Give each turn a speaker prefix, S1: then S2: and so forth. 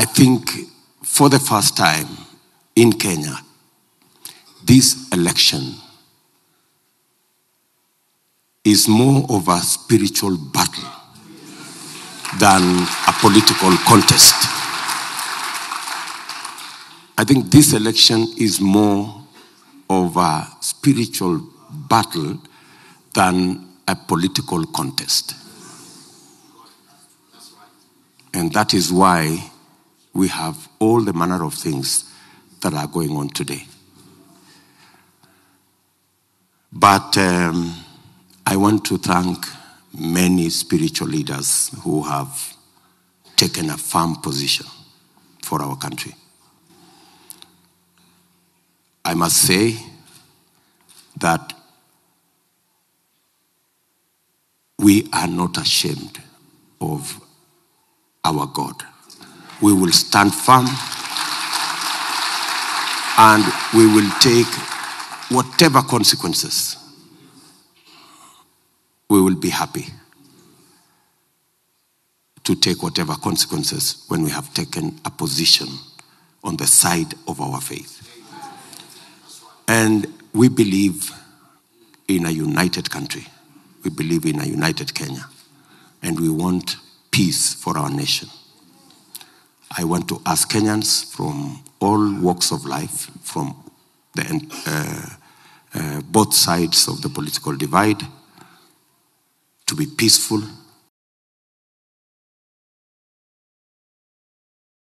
S1: I think for the first time in Kenya, this election is more of a spiritual battle than a political contest. I think this election is more of a spiritual battle than a political contest. And that is why we have all the manner of things that are going on today. But um, I want to thank many spiritual leaders who have taken a firm position for our country. I must say that we are not ashamed of our God. We will stand firm and we will take whatever consequences. We will be happy to take whatever consequences when we have taken a position on the side of our faith. And we believe in a united country. We believe in a united Kenya. And we want peace for our nation. I want to ask Kenyans from all walks of life, from the, uh, uh, both sides of the political divide, to be peaceful